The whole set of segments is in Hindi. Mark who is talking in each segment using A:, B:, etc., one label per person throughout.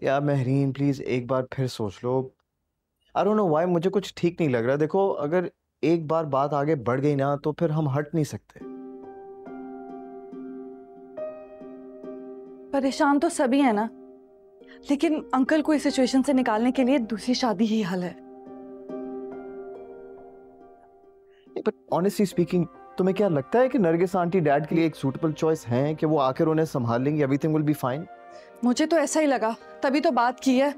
A: यार महरीन प्लीज़ एक बार फिर सोच लो। आई डोंट नो व्हाई मुझे कुछ ठीक नहीं लग रहा। देखो अगर एक बार बात आगे बढ़ गई ना तो फिर हम हट नहीं सकते।
B: परेशान तो सभी है ना? लेकिन अंकल को इस सिचुएशन से निकालने के लिए दूसरी शादी ही हल है।
A: बट ऑनेस्टली स्पीकिंग तुम्हें क्या लगता है कि नरगिस आंटी डैड के लिए एक सूटेबल चॉइस है कि वो आकर उन्हें संभाल लेंगे एवरीथिंग विल बी फाइन
B: मुझे तो ऐसा ही लगा। तभी तो बात की है।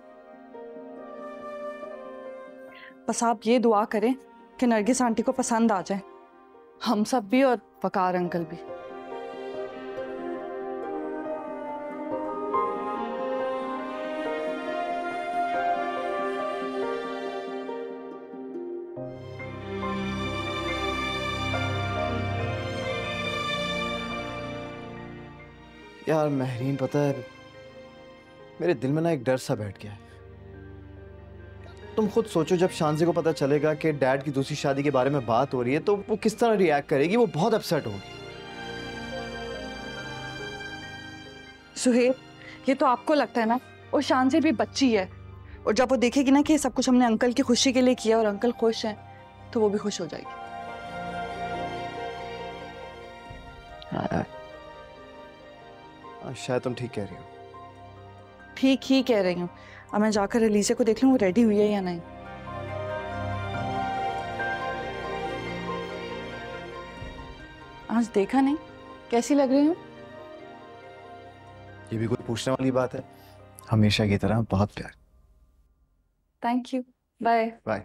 B: बस आप ये दुआ करें कि नरगिस आंटी को पसंद आ जाए। हम सब भी और वकार अंकल भी।
A: यार, महरीन, पता है मेरे दिल में ना एक डर सा बैठ गया है। तुम खुद सोचो जब शांति को पता चलेगा कि डैड की दूसरी शादी के बारे में बात हो रही है तो वो किस तरह रिएक्ट करेगी? वो बहुत अपसेट होगी।
B: सुहेब ये तो आपको लगता है ना? और शान से भी बच्ची है। और जब वो देखेगी ना कि सब कुछ हमने अंकल की खुशी के लिए किया और अंकल खुश हैं तो वो भी खुश हो जाएगी।
A: हाँ यार हाँ, शायद तुम ठीक कह रही हो।
B: ठीक ही कह रही हूँ। अब मैं जाकर अलीसे को देख लूँ वो रेडी हुई है या नहीं। आज देखा नहीं? कैसी लग रही हूँ?
A: ये भी कोई पूछने वाली बात है? हमेशा की तरह बहुत प्यार।
B: Thank you bye
A: bye